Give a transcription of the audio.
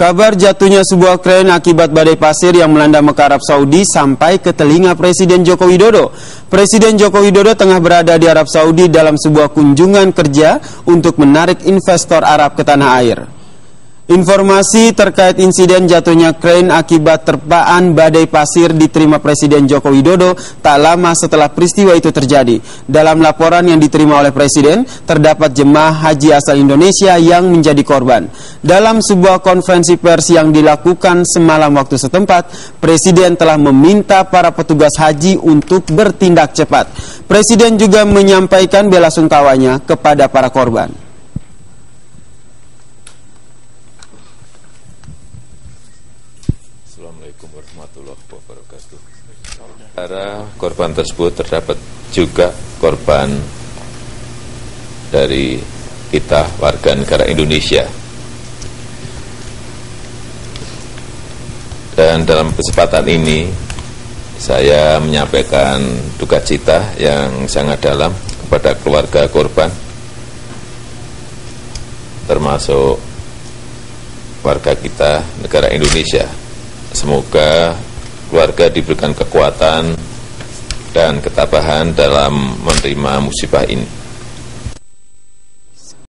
Kabar jatuhnya sebuah kren akibat badai pasir yang melanda Mekah Arab Saudi sampai ke telinga Presiden Joko Widodo. Presiden Joko Widodo tengah berada di Arab Saudi dalam sebuah kunjungan kerja untuk menarik investor Arab ke tanah air. Informasi terkait insiden jatuhnya krain akibat terpaan badai pasir diterima Presiden Joko Widodo tak lama setelah peristiwa itu terjadi. Dalam laporan yang diterima oleh Presiden, terdapat jemaah haji asal Indonesia yang menjadi korban. Dalam sebuah konferensi pers yang dilakukan semalam waktu setempat, Presiden telah meminta para petugas haji untuk bertindak cepat. Presiden juga menyampaikan bela sungkawanya kepada para korban. Assalamualaikum warahmatullahi wabarakatuh. Para korban tersebut terdapat juga korban dari kita warga negara Indonesia. Dan dalam kesempatan ini saya menyampaikan duka cita yang sangat dalam kepada keluarga korban termasuk warga kita negara Indonesia Semoga keluarga diberikan kekuatan dan ketabahan dalam menerima musibah ini.